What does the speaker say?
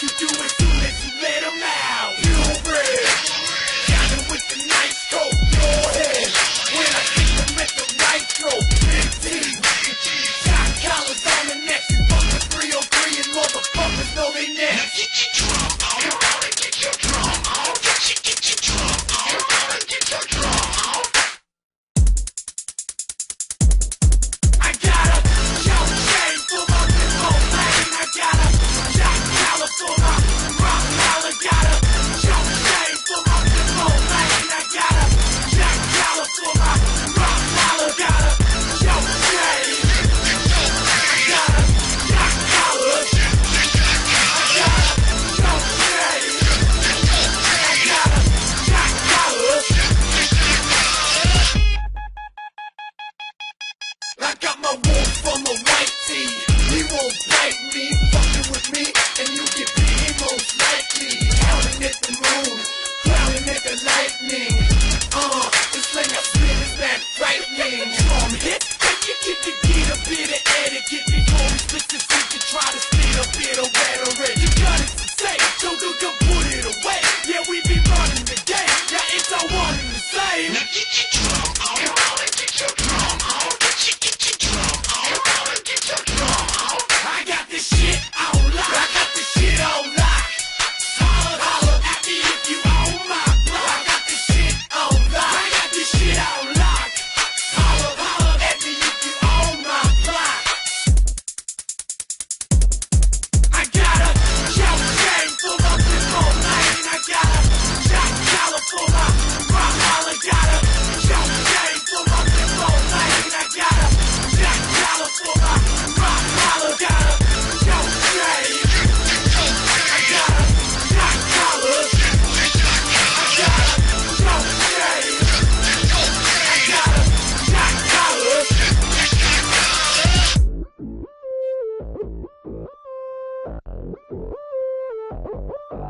you do it. I want from the white tee. He won't bite me. Ah!